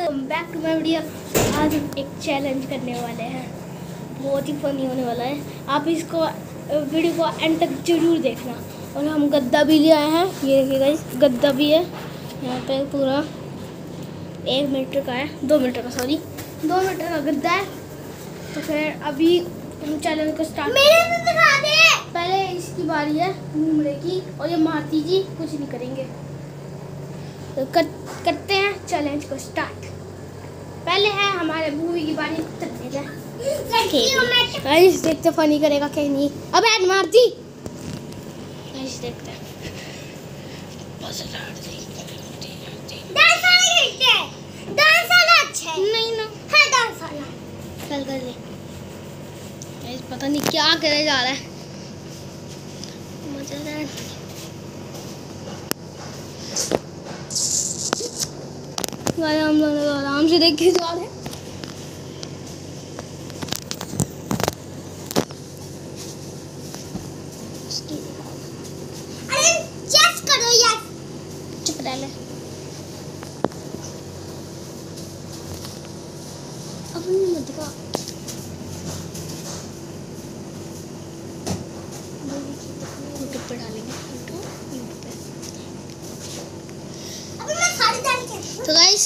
Back to my video आज हम एक चैलेंज करने वाले हैं। बहुत ही फनी होने वाला है। आप इसको वीडियो को एंड तक ज़रूर देखना। और हम गद्दा भी ले आए हैं। ये देखिएगा गद्दा भी है। यहाँ पे पूरा एक मीटर का है। दो मीटर का सॉरी दो मीटर का गद्दा है। तो फिर अभी हम चैलेंज को स्टार्ट मेरे दिखा दे। पहले इसकी बारी है घूमने की और ये मारती जी कुछ नहीं करेंगे। तो कर, करते हैं चैलेंज को स्टार्ट पहले है हमारे मूवी की बारी गाइस देखते फनी करेगा कहीं नहीं। अब ऐड मारती। गाइस देखते हैं। नहीं ना। हाँ डांस वाला। चल कर ले। गाइस पता नहीं क्या करे जा रहा है। मज़ेदार। गाइस हम दोनों तो आराम से देख के जा रहे हैं। तो गाइस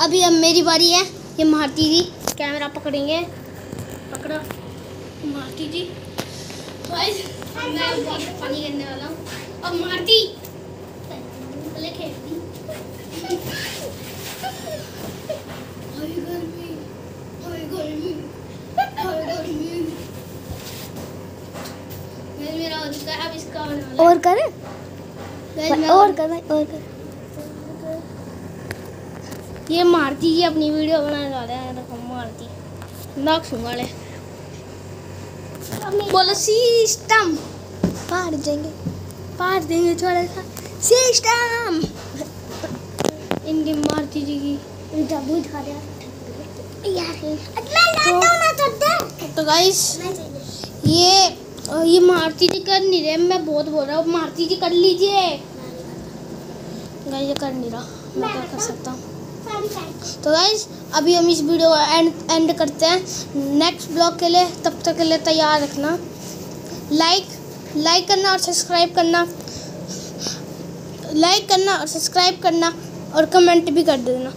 अभी अब मेरी बारी है। ये मारती जी कैमरा पकड़ेंगे। पकड़ो। मारती जी। मैं बहुत फनी करने वाला हूँ। अब मारती पहले खेलती गर्मी। गर्मी। गर्मी। मेरा इसका होने वाला और कर? और कर? भाई और कर? ये मारती जी अपनी वीडियो बनाने वाले हैं देखो मारती। नाक सुंगाड़े बोलो सिस्टम पार जाएँगे पार देंगे थोड़ा सा। सिस्टम इनकी मारती जी की डब्बू दिखा दे यार। मैं लाता हूँ ना तो, तो गाइस ये ये मारती जी कर नहीं रहे मैं बहुत बोल रहा हूँ मारती जी कर लीजिए। गाइस ये कर नहीं रहा। मैं क्या कर सकता हूँ? तो गाइज़ अभी हम इस वीडियो का एंड एंड करते हैं। नेक्स्ट ब्लॉग के लिए, तब तक के लिए तैयार रखना। लाइक लाइक करना और सब्सक्राइब करना। लाइक करना और सब्सक्राइब करना और कमेंट भी कर देना।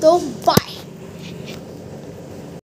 तो बाय